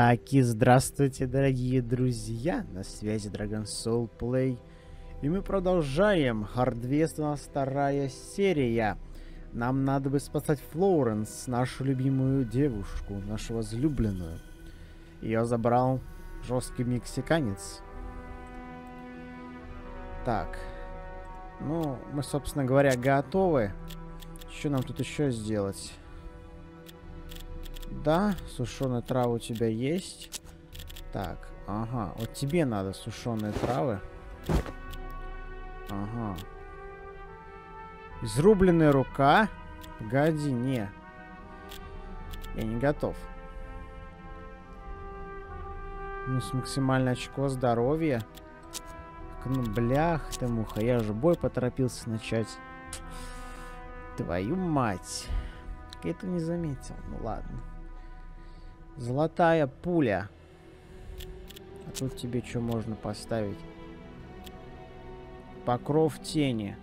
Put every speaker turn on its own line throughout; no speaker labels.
Таки, здравствуйте, дорогие друзья! На связи Dragon Soul Play. И мы продолжаем. Хардвест вторая серия. Нам надо бы спасать Флоренс, нашу любимую девушку, нашу возлюбленную. Ее забрал жесткий мексиканец. Так. Ну, мы, собственно говоря, готовы. Что нам тут еще сделать? Да, сушеные травы у тебя есть. Так, ага. Вот тебе надо сушеные травы. Ага. Изрубленная рука. Погоди, не. Я не готов. Ну, с максимальное очко здоровья. Ну, блях ты муха. Я же бой поторопился начать. Твою мать. Я это не заметил. Ну ладно. Золотая пуля. А тут тебе что можно поставить? Покров тени.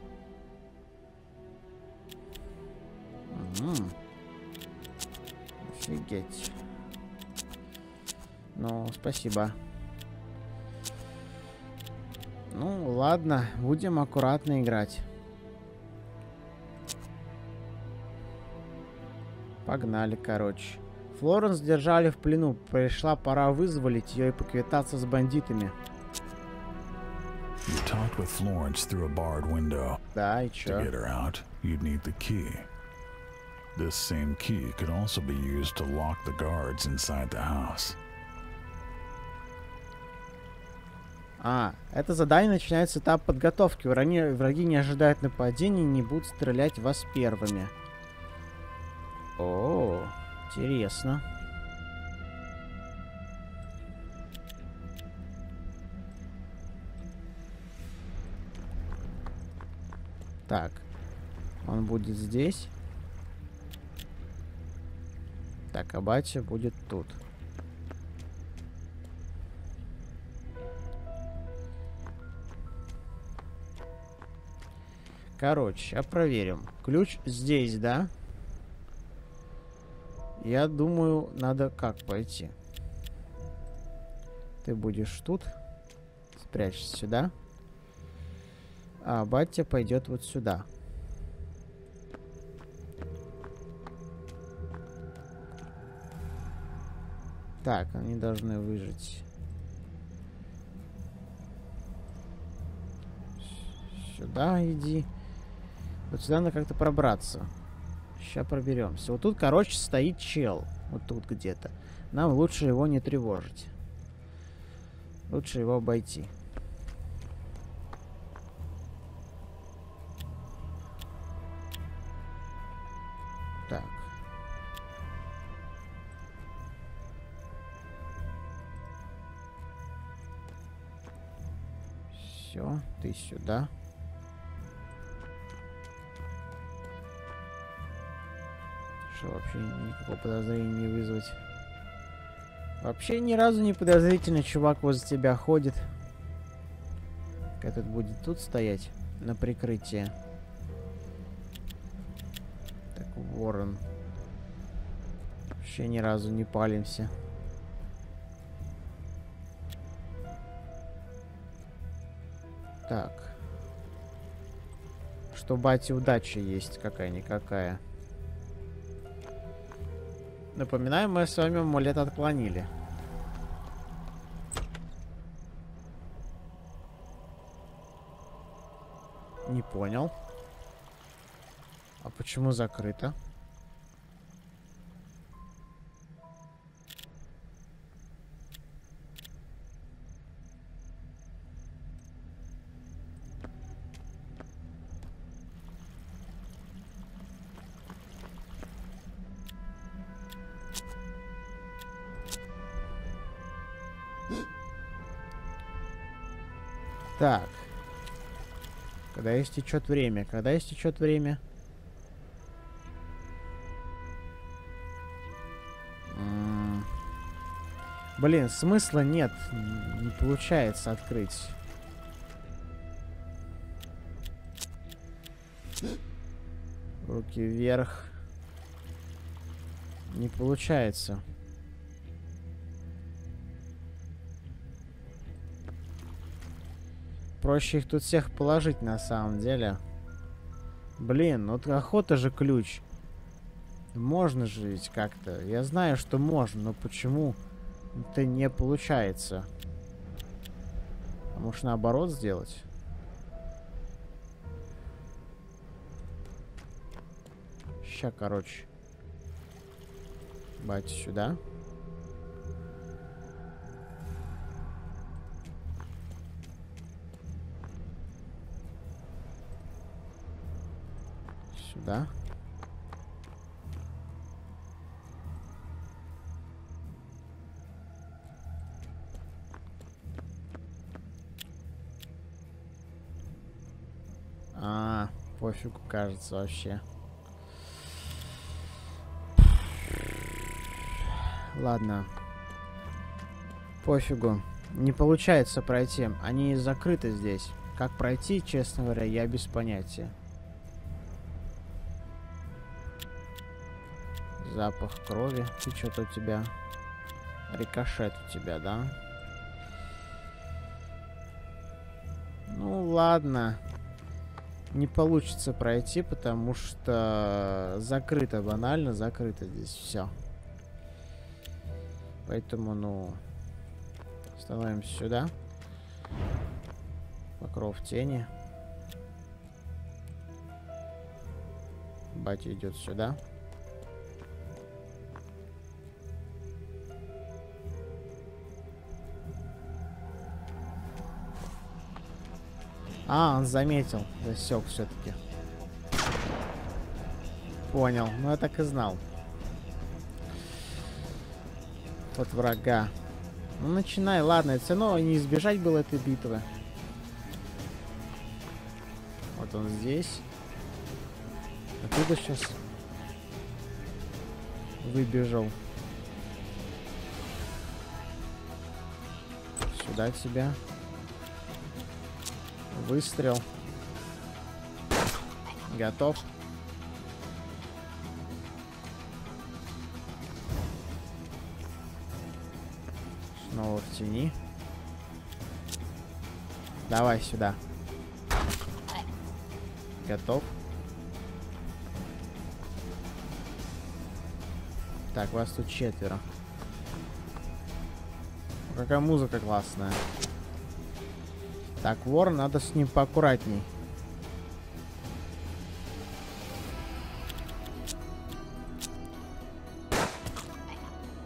Угу. Офигеть. Ну, спасибо. Ну, ладно, будем аккуратно играть. Погнали, короче. Флоренс держали в плену. Пришла пора вызволить ее и поквитаться с бандитами.
You talked with Florence through a barred window.
Да, и
To
чё?
get her out, you'd need the key. This same key could also be used to lock the guards inside the house.
А, это задание начинается с этапа подготовки. Враги, враги не ожидают нападений и не будут стрелять в вас первыми. О, интересно. Так, он будет здесь. Так, а батя будет тут. Короче, сейчас проверим. Ключ здесь, да? Я думаю, надо как пойти. Ты будешь тут. Спрячься сюда. А батя пойдет вот сюда. Так, они должны выжить. Сюда иди. Вот сюда надо как-то пробраться. Сейчас проберемся. Вот тут, короче, стоит чел. Вот тут где-то. Нам лучше его не тревожить. Лучше его обойти. Так. Все, ты сюда. Что вообще никакого подозрения не вызвать. Вообще ни разу не подозрительно чувак возле тебя ходит. Этот будет тут стоять на прикрытие. Так, ворон. Вообще ни разу не палимся. Так. Что бате удача есть какая-никакая. Напоминаю, мы с вами амулет отклонили. Не понял. А почему закрыто? Когда истечет время? Когда истечет время? Блин, смысла нет. Не получается открыть. Руки вверх. Не получается. Проще их тут всех положить на самом деле. Блин, ну вот охота же ключ. Можно же ведь как-то. Я знаю, что можно, но почему это не получается? А может наоборот сделать? Ща, короче. Бать. Сюда. А, пофигу, кажется, вообще. Ладно. Пофигу. Не получается пройти. Они закрыты здесь. Как пройти, честно говоря, я без понятия. Запах крови. Ты что-то у тебя... Рикошет у тебя, да? Ну, ладно. Не получится пройти, потому что закрыто, банально закрыто здесь все. Поэтому, ну, становимся сюда. Покров тени. Батя идет сюда. А, он заметил. Засек все-таки. Понял. Ну, я так и знал. От врага. Ну, начинай. Ладно, все равно не избежать было этой битвы. Вот он здесь. Оттуда сейчас выбежал. Сюда тебя. Выстрел. Готов. Снова в тени. Давай сюда. Готов. Так, вас тут четверо. Какая музыка классная. Так, вор, надо с ним поаккуратней.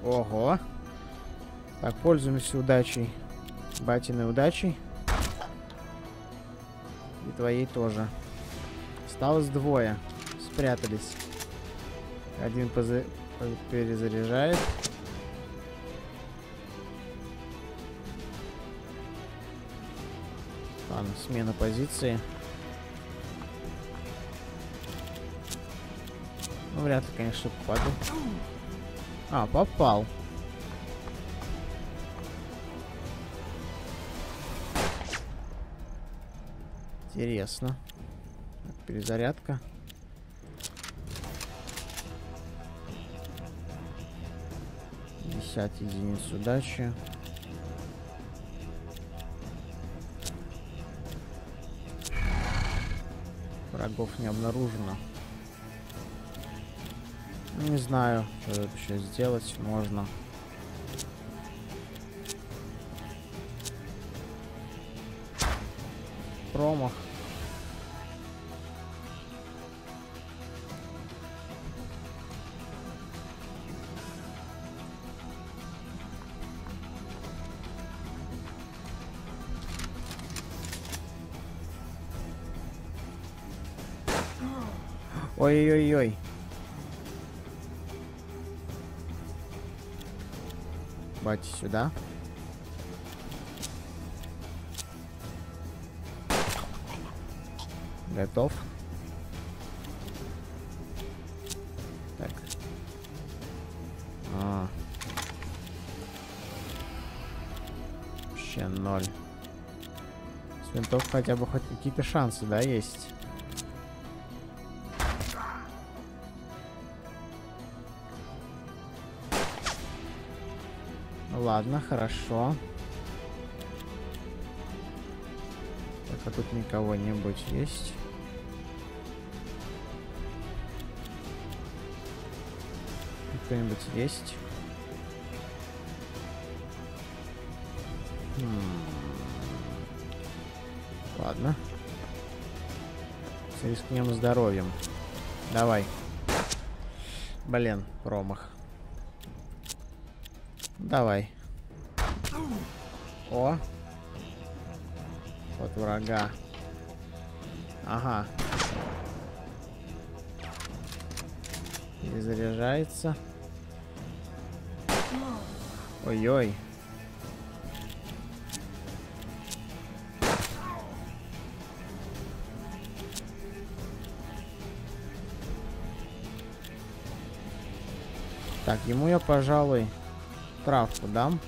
Ого. Так, пользуемся удачей. Батиной удачей. И твоей тоже. Осталось двое. Спрятались. Один поза... перезаряжает. Ладно, смена позиции. Ну, вряд ли, конечно, попаду. А, попал. Интересно. Перезарядка. Десять единиц удачи. Врагов не обнаружено. Не знаю, что вообще сделать можно. Промах. Ой-ой-ой. Бать сюда. Готов. Так. А. Вообще ноль. С винтов хотя бы хоть какие-то шансы, да, есть? Ладно, хорошо. а тут никого-нибудь есть? Кто-нибудь есть? Хм. Ладно. Рискнем здоровьем. Давай. Блин, промах. Давай. О. Вот врага. Ага. Перезаряжается. Ой-ой. Так, ему я, пожалуй, травку дам.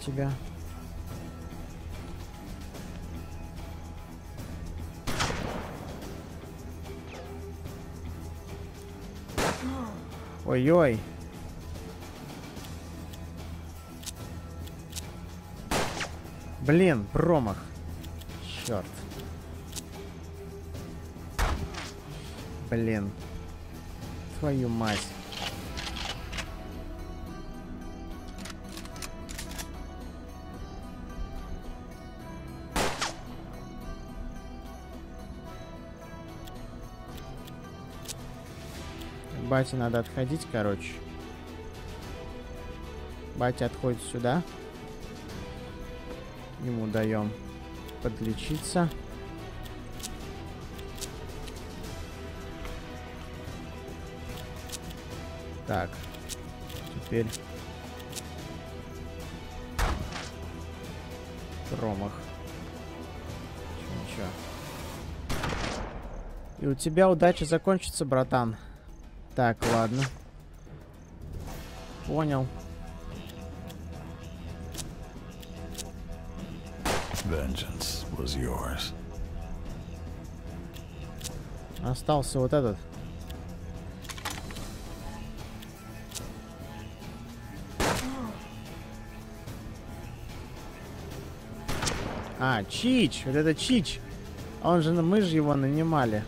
Тебя. Ой-ой. Блин, промах. Черт. Блин. Твою мать. Бате надо отходить, короче. Батя отходит сюда. Ему даем подлечиться. Так. Теперь... Промах. Ничего. И у тебя удача закончится, братан. Так, ладно. Понял.
Vengeance was yours.
Остался вот этот. А, Чич! Вот это Чич! Он же, мы же его нанимали.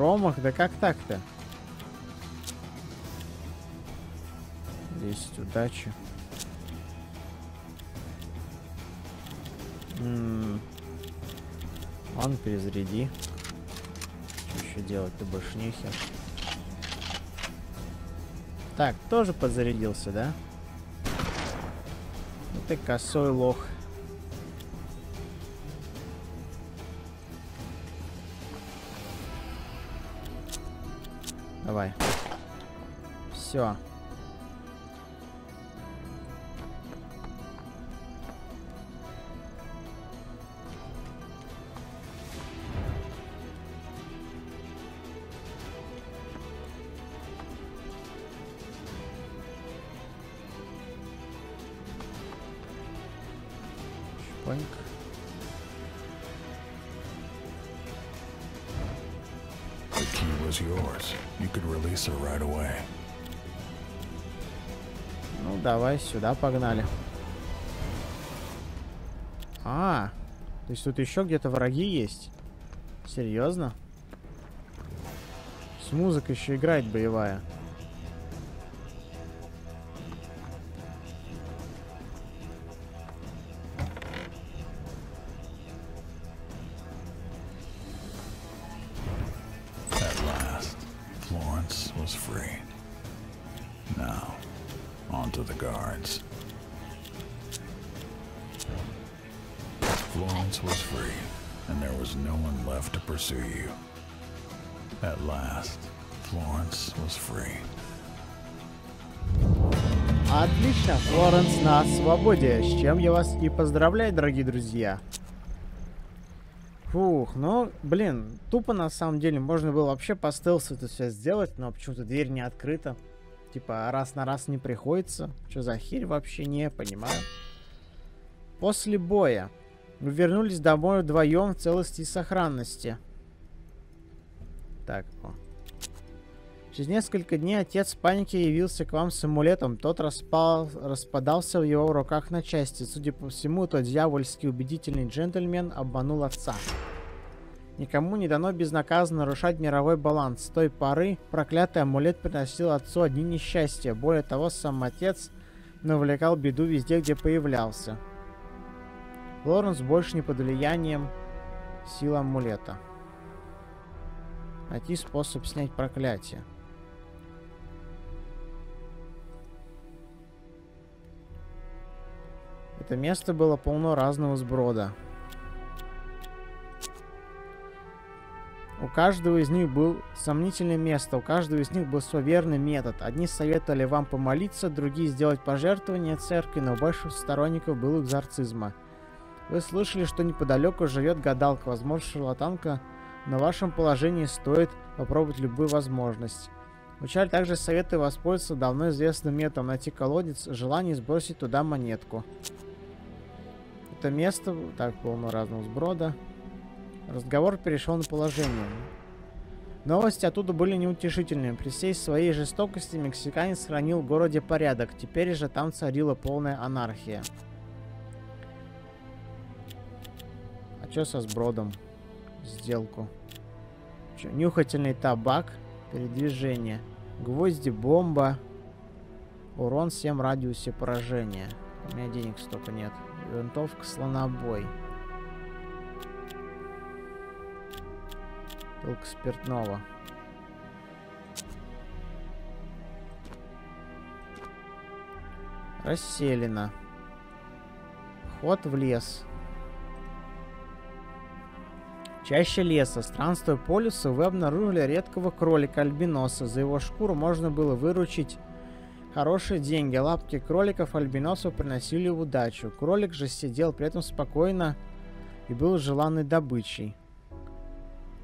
Промах? Да как так-то? 10 удачи. М Он перезаряди. Что еще делать-то больше нехер. Так, тоже подзарядился, да? Ну ты косой лох. Давай. Все. Шпаньк.
The key was yours. You could release her right away.
Ну, давай сюда погнали. А, то есть тут еще где-то враги есть? Серьезно? С музыкой еще играет боевая.
To the guards. Florence was free, and there was no one left to pursue you. At last, Florence was free.
Отлично, Флоренс на свободе, с чем я вас и поздравляю, дорогие друзья. Фух, ну, блин, тупо на самом деле, можно было вообще по стелсу это все сделать, но почему-то дверь не открыта. Типа, раз на раз не приходится. Что за херь вообще не понимаю. После боя. Вы вернулись домой вдвоем в целости и сохранности. Так, о. Через несколько дней отец паники явился к вам с амулетом. Тот распал, распадался в его руках на части. Судя по всему, тот дьявольский убедительный джентльмен обманул отца. Никому не дано безнаказанно нарушать мировой баланс. С той поры проклятый амулет приносил отцу одни несчастья. Более того, сам отец навлекал беду везде, где появлялся. Лоренс больше не под влиянием сил амулета. Найти способ снять проклятие. Это место было полно разного сброда. У каждого из них был сомнительное место, у каждого из них был свой верный метод. Одни советовали вам помолиться, другие сделать пожертвование церкви, но больше сторонников было экзорцизма. Вы слышали, что неподалеку живет гадалка, возможно, шарлатанка, в вашем положении стоит попробовать любую возможность. Учаль также советую воспользоваться давно известным методом найти колодец, желание сбросить туда монетку. Это место, так, полно разного сброда. Разговор перешел на положение. Новости оттуда были неутешительными. При всей своей жестокости мексиканец сохранил в городе порядок. Теперь же там царила полная анархия. А что со сбродом? Сделку. Чё, нюхательный табак. Передвижение. Гвозди, бомба. Урон 7 в радиусе поражения. У меня денег столько нет. Винтовка слонобой. Только спиртного. Расселено. Ход в лес. Чаще леса, странствуя по лесу, вы обнаружили редкого кролика-альбиноса. За его шкуру можно было выручить хорошие деньги. Лапки кроликов альбиносов приносили удачу. Кролик же сидел при этом спокойно и был желанной добычей.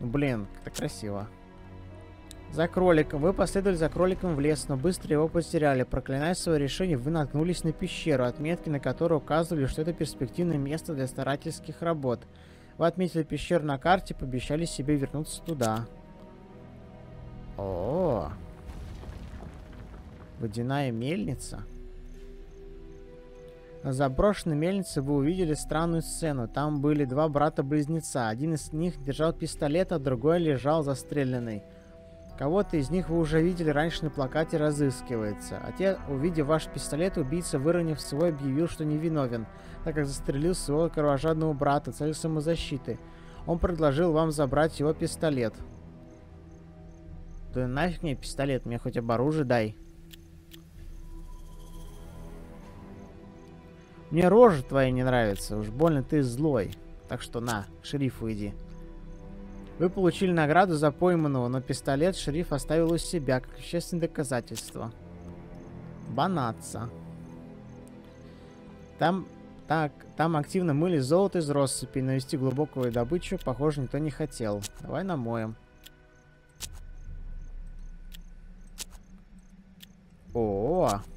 Блин, как-то красиво. За кроликом. Вы последовали за кроликом в лес, но быстро его потеряли. Проклиная свое решение, вы наткнулись на пещеру, отметки на которой указывали, что это перспективное место для старательских работ. Вы отметили пещеру на карте, пообещали себе вернуться туда. О, -о, -о. Водяная мельница. На заброшенной мельнице вы увидели странную сцену. Там были два брата-близнеца. Один из них держал пистолет, а другой лежал застреленный. Кого-то из них вы уже видели раньше на плакате «Разыскивается». А те, увидев ваш пистолет, убийца, выронив свой, объявил, что невиновен, так как застрелил своего кровожадного брата, целью самозащиты. Он предложил вам забрать его пистолет. Да нафиг мне пистолет, мне хоть об оружие дай. Мне рожа твоя не нравится, уж больно ты злой. Так что на, к шерифу иди. Вы получили награду за пойманного, но пистолет шериф оставил у себя, как вещественное доказательство. Банаться. Там, так, там активно мыли золото из россыпи, навести глубокую добычу, похоже, никто не хотел. Давай намоем. О, -о, -о.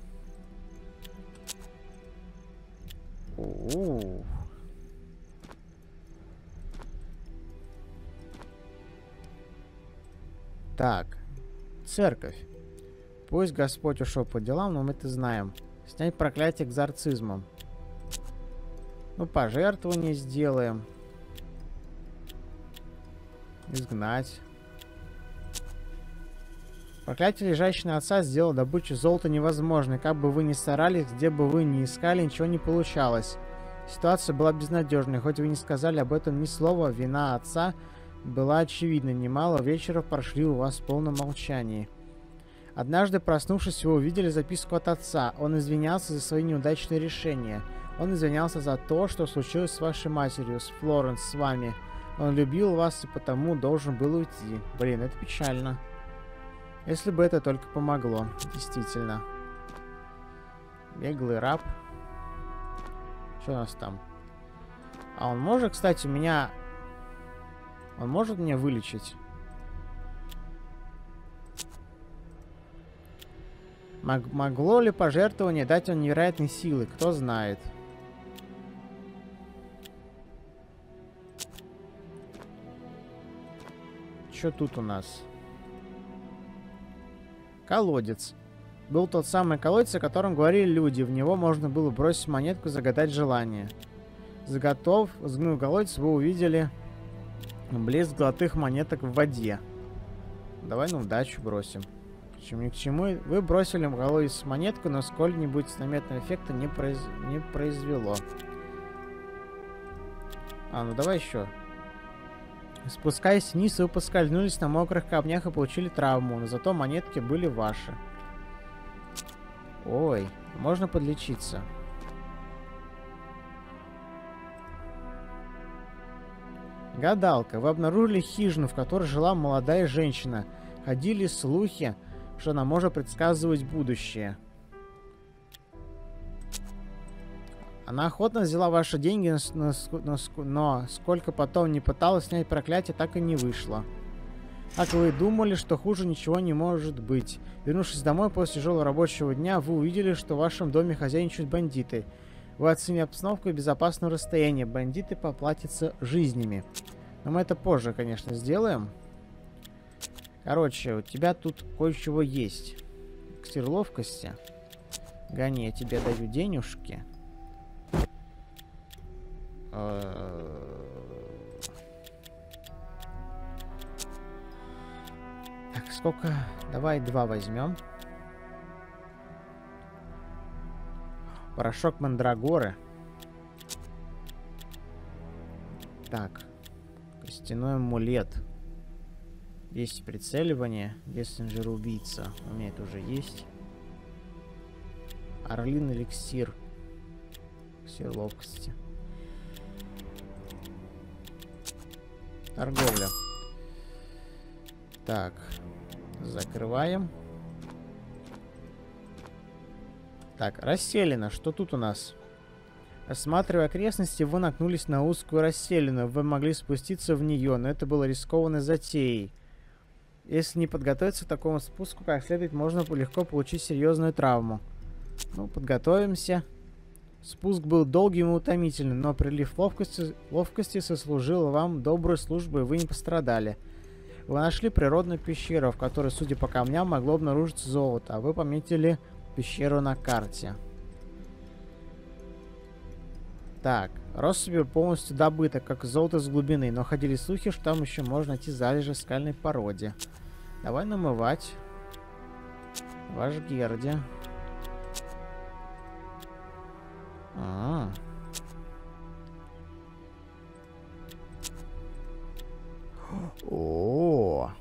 Так, церковь. Пусть Господь ушел по делам, но мы это знаем. Снять проклятие экзорцизмом. Ну, пожертвование сделаем. Изгнать. Проклятие, лежащее на отца, сделало добычу золота невозможной. Как бы вы ни старались, где бы вы ни искали, ничего не получалось. Ситуация была безнадежной. Хоть вы не сказали об этом ни слова, вина отца была очевидна. Немало вечеров прошли у вас в полном молчании. Однажды, проснувшись, вы увидели записку от отца. Он извинялся за свои неудачные решения. Он извинялся за то, что случилось с вашей матерью, с Флоренс, с вами. Он любил вас и потому должен был уйти. Блин, это печально. Если бы это только помогло, действительно. Беглый раб. Что у нас там? А он может, кстати, меня... Он может меня вылечить? Мог могло ли пожертвование дать он невероятной силы? Кто знает. Что тут у нас? Колодец. Был тот самый колодец, о котором говорили люди. В него можно было бросить монетку, загадать желание. Заготов, взглянув колодец, вы увидели блеск золотых монеток в воде. Давай на удачу бросим. Почему ни к чему. Вы бросили в колодец монетку, но сколь-нибудь заметного эффекта не, произ... не произвело. А, ну давай еще. Спускаясь вниз, вы поскользнулись на мокрых камнях и получили травму, но зато монетки были ваши. Ой, можно подлечиться. Гадалка. Вы обнаружили хижину, в которой жила молодая женщина. Ходили слухи, что она может предсказывать будущее. Она охотно взяла ваши деньги, но, сколько потом не пыталась снять проклятие, так и не вышло. Как вы думали, что хуже ничего не может быть. Вернувшись домой после тяжелого рабочего дня, вы увидели, что в вашем доме хозяйничают бандиты. Вы оценили обстановку и безопасное расстояние. Бандиты поплатятся жизнями. Но мы это позже, конечно, сделаем. Короче, у тебя тут кое-чего есть. Кстир ловкости. Гони, я тебе даю денежки. Э, так, сколько? Давай два возьмем. Порошок мандрагоры. Так. Костяной амулет. Есть прицеливание. Десенджер убийца. У меня это уже есть. Орлин эликсир. Все ловкости. Торговля. Так. Закрываем. Так, расселено. Что тут у нас? Осматривая окрестности, вы наткнулись на узкую расселину. Вы могли спуститься в нее, но это было рискованной затеей. Если не подготовиться к такому спуску, как следует, можно легко получить серьезную травму. Ну, подготовимся. Спуск был долгим и утомительным, но прилив ловкости, ловкости сослужил вам добрую службу, и вы не пострадали. Вы нашли природную пещеру, в которой, судя по камням, могло обнаружиться золото, а вы пометили пещеру на карте. Так, россыпь полностью добыта, как золото с глубины, но ходили слухи, что там еще можно найти залежи скальной породе. Давай намывать. Ваш Герди. А. О.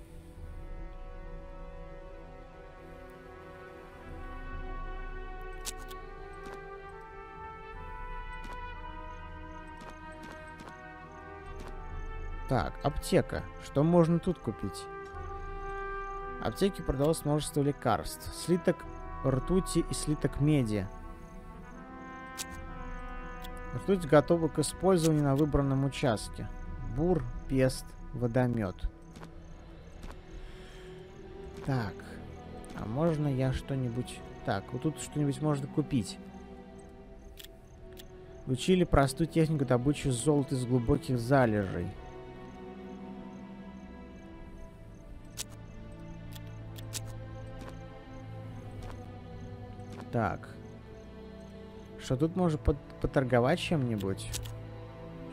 Так, аптека. Что можно тут купить? Аптеки продалось множество лекарств. Слиток ртути и слиток меди. Ртуть готова к использованию на выбранном участке. Бур, пест, водомет. Так. А можно я что-нибудь... Так, вот тут что-нибудь можно купить. Учили простую технику добычи золота из глубоких залежей. Так. Что тут можно под поторговать чем-нибудь?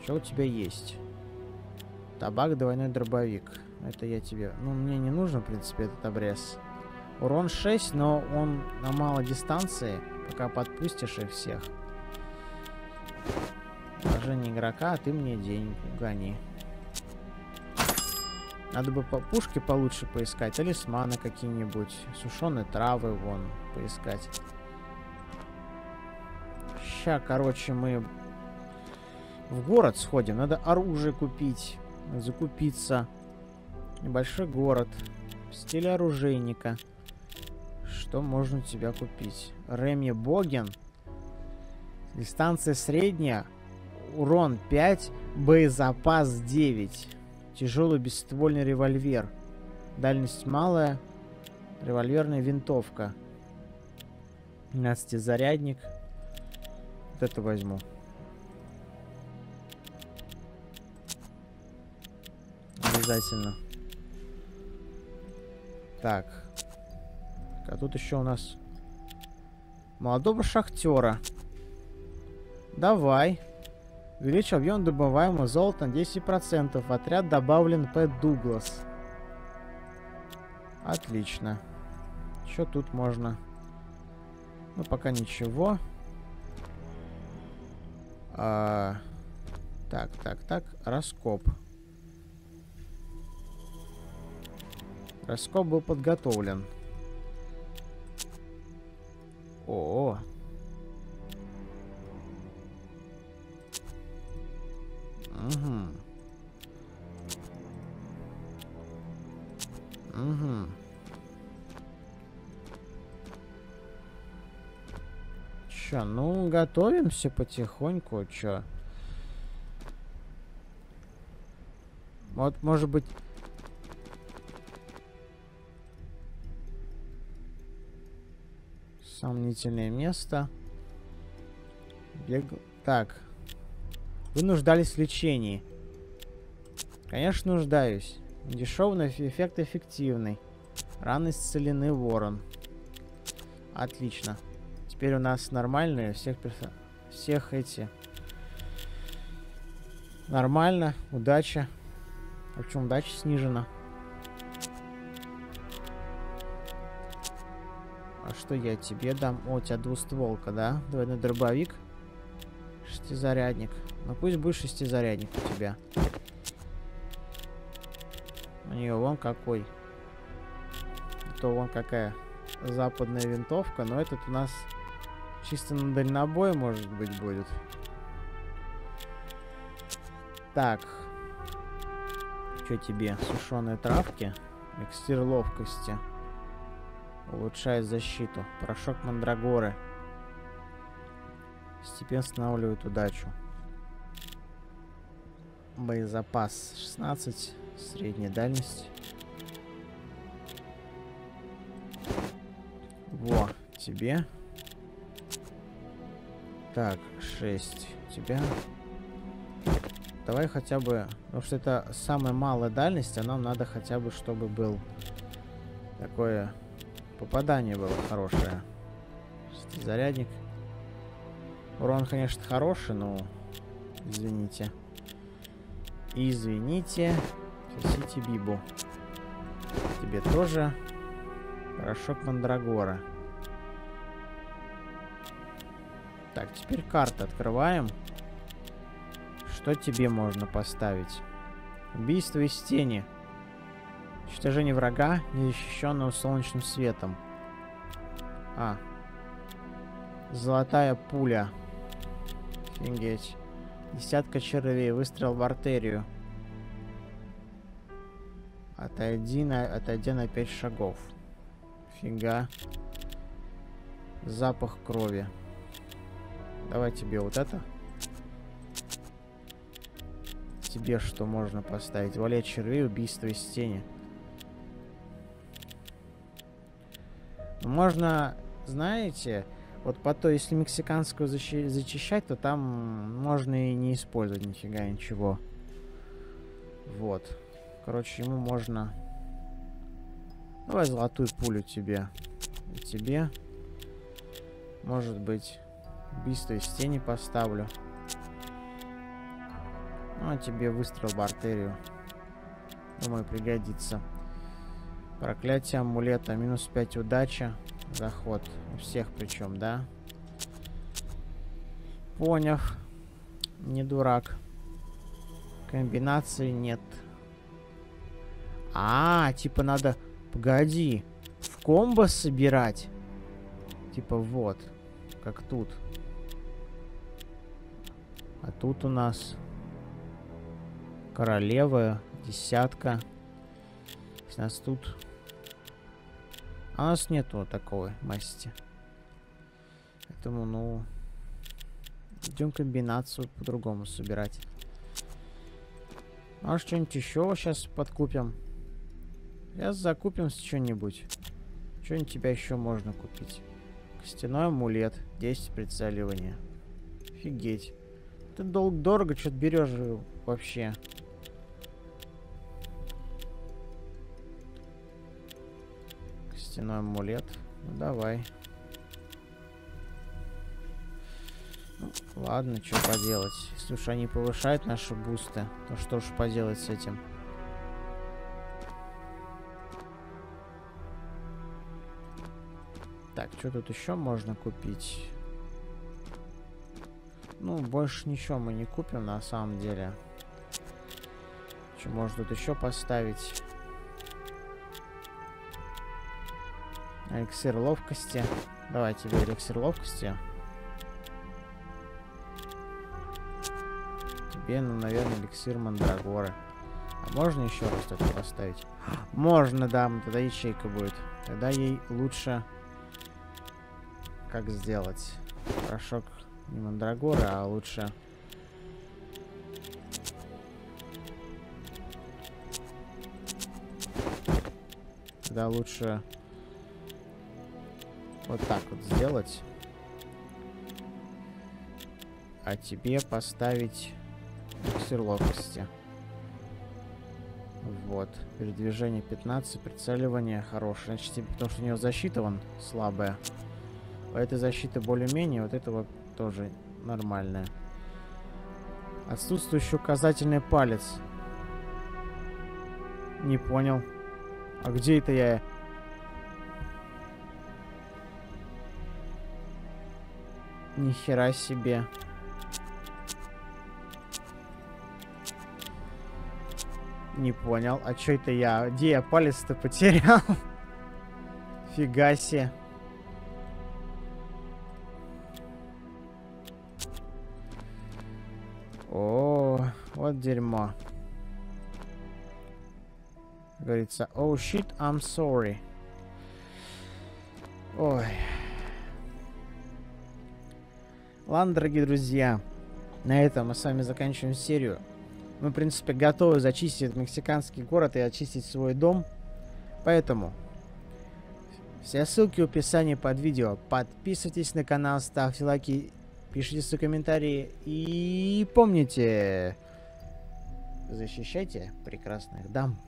Что у тебя есть? Табак, двойной дробовик. Это я тебе... Ну, мне не нужно, в принципе, этот обрез. Урон 6, но он на малой дистанции. Пока подпустишь их всех. Положение игрока, а ты мне денег гони. Надо бы по пушке получше поискать. Талисманы какие-нибудь. Сушеные травы вон поискать. Ща, короче, мы в город сходим. Надо оружие купить. Закупиться. Небольшой город. В стиле оружейника. Что можно у тебя купить? Реми Боген. Дистанция средняя. Урон 5. Боезапас 9. Тяжелый бесствольный револьвер. Дальность малая. Револьверная винтовка. 12 зарядник. Вот это возьму. Обязательно. Так. А тут еще у нас молодого шахтера. Давай. Увеличь объем добываемого золота на 10%. Отряд добавлен П. Дуглас. Отлично. Что тут можно? Ну, пока ничего. А, так, так, так. Раскоп. Раскоп был подготовлен. О, -о, -о. Угу. Угу. Чё, ну, готовимся потихоньку, чё. Вот, может быть... Сомнительное место. Бег... Так. Вы нуждались в лечении. Конечно, нуждаюсь. Дешевый, но эффект эффективный. Раны исцелены, ворон. Отлично. Теперь у нас нормальные всех персо... всех эти. Нормально, удача. В общем, удача снижена. А что я тебе дам? О, у тебя двустволка, да? Двойной дробовик. Шестизарядник. Ну пусть будет шестизарядник у тебя. У нее вон какой. То вон какая западная винтовка, но этот у нас чисто на дальнобой, может быть, будет. Так. Что тебе? Сушеные травки. Экстир ловкости. Улучшает защиту. Порошок мандрагоры. Постепенно останавливает удачу. Боезапас 16. Средняя дальность. Во, тебе. Так, 6. Тебя. Давай хотя бы... Потому что это самая малая дальность, а нам надо хотя бы, чтобы был... Такое... Попадание было хорошее. Зарядник. Урон, конечно, хороший, но... Извините. Извините. Сосите Бибу. Тебе тоже. Порошок Мандрагора. Так, теперь карты открываем. Что тебе можно поставить? Убийство из тени. Уничтожение врага, незащищенного солнечным светом. А. Золотая пуля. Офигеть. Десятка червей. Выстрел в артерию. Отойди на, отойди на 5 шагов. Фига. Запах крови. Давай тебе вот это. Тебе что можно поставить? Валет червей, убийство из тени. Можно, знаете, вот по то, если мексиканскую защи зачищать, то там можно и не использовать нифига ничего. Вот. Короче, ему можно... Давай золотую пулю тебе. И тебе. Может быть, убийство из тени поставлю. Ну, а тебе выстрел в артерию. Думаю, пригодится. Проклятие амулета. Минус 5 удача. Заход. У всех причем, да? Поняв. Не дурак. Комбинации нет. А, типа надо... Погоди. В комбо собирать. Типа вот. Как тут. А тут у нас... Королева. Десятка. У нас тут... А у нас нету такой масти. Поэтому, ну... Идем комбинацию по-другому собирать. А что-нибудь еще сейчас подкупим. Сейчас закупим что-нибудь. Что-нибудь тебя еще можно купить. Стеной амулет. 10 прицеливания. Офигеть. Ты долг дорого что-то берешь вообще. Стеной амулет. Ну, давай. Ну, ладно, что поделать. Уж они повышают наши бусты, то что ж поделать с этим? Так, что тут еще можно купить? Ну, больше ничего мы не купим на самом деле. Что можно тут еще поставить? Эликсир ловкости. Давай тебе эликсир ловкости. Тебе, ну, наверное, эликсир мандрагоры. А можно еще раз это поставить? Можно, да, тогда ячейка будет. Тогда ей лучше как сделать? Порошок не мандрагоры, а лучше... Да, лучше вот так вот сделать. А тебе поставить эликсир ловкости. Вот. Передвижение 15, прицеливание хорошее. Значит, потому что у нее защита вон слабая. У этой защиты более-менее, вот этого тоже нормальная. Отсутствующий указательный палец. Не понял. А где это я? Нихера себе. Не понял. А что это я? Где я палец-то потерял? Фига себе. Вот дерьмо. Говорится, oh shit, I'm sorry. Ой. Ладно, дорогие друзья, на этом мы с вами заканчиваем серию. Мы, в принципе, готовы зачистить мексиканский город и очистить свой дом. Поэтому все ссылки в описании под видео. Подписывайтесь на канал, ставьте лайки, пишите свои комментарии. И помните, защищайте прекрасных дам.